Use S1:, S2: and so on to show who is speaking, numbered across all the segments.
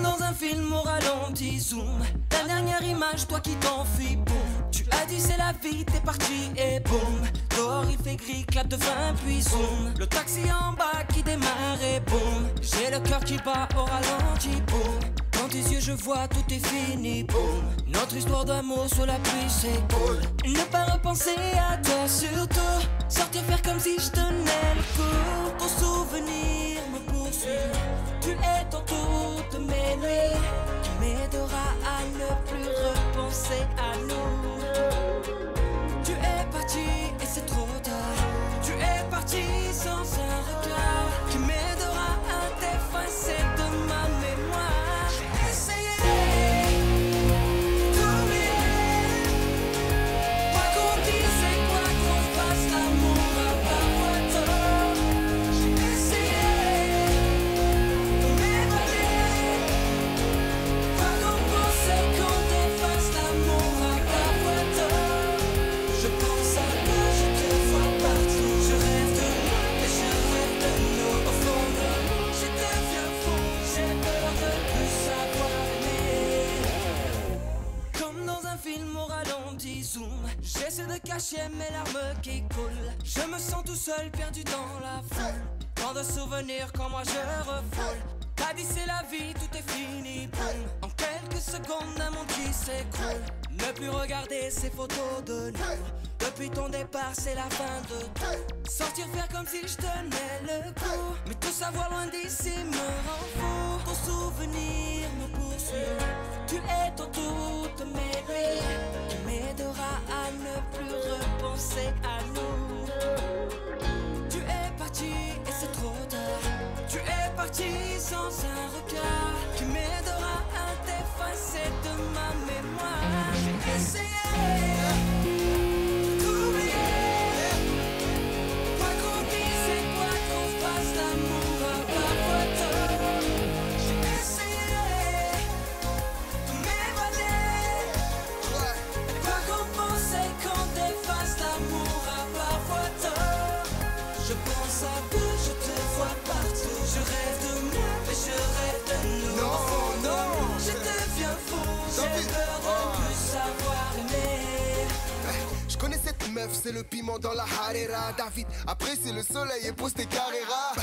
S1: Dans un film au ralenti, zoom. La dernière image, toi qui t'enfuis, boum. Tu as dit c'est la vie, t'es parti et boum. Dehors il fait gris, clap de fin, puis zoom. Le taxi en bas qui démarre et boum. J'ai le cœur qui bat au ralenti, boum. Dans tes yeux, je vois tout est fini, boum. Notre histoire d'amour sous la pluie, c'est cool. Ne pas repenser à toi, surtout. Sortir faire comme si je tenais le coup. Ton souvenir me poursuit. Tu es ton toutes film au ralenti, zoom. J'essaie de cacher mes larmes qui coulent. Je me sens tout seul, perdu dans la foule. Tant de souvenirs quand moi je refoule. T'as dit c'est la vie, tout est fini, boum. En quelques secondes, un monde qui s'écroule. Ne plus regarder ces photos de nous. Depuis ton départ, c'est la fin de tout. Sortir faire comme si je tenais le coup. Mais tout savoir loin d'ici me rend Dans toutes mes nuits. Tu m'aideras à ne plus repenser à nous. Tu es parti et c'est trop tard. Tu es parti sans un regard. Savoir aimer.
S2: Je connais cette meuf, c'est le piment dans la harera. David, après c'est le soleil et pose tes carreras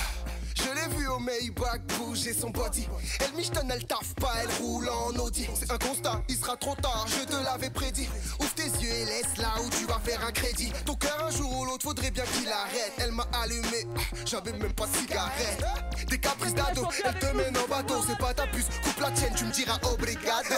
S2: Je l'ai vu au Maybach bouger son body. Elle michetonne, elle taffe pas, elle roule en Audi. C'est un constat, il sera trop tard, je te l'avais prédit. Ouvre tes yeux et laisse là où tu vas faire un crédit. Ton cœur un jour ou l'autre faudrait bien qu'il arrête. Elle m'a allumé, ah, j'avais même pas de cigarette. Des caprices d'ado, elle te mène en bateau. C'est pas ta puce, coupe la tienne, tu me diras obrigado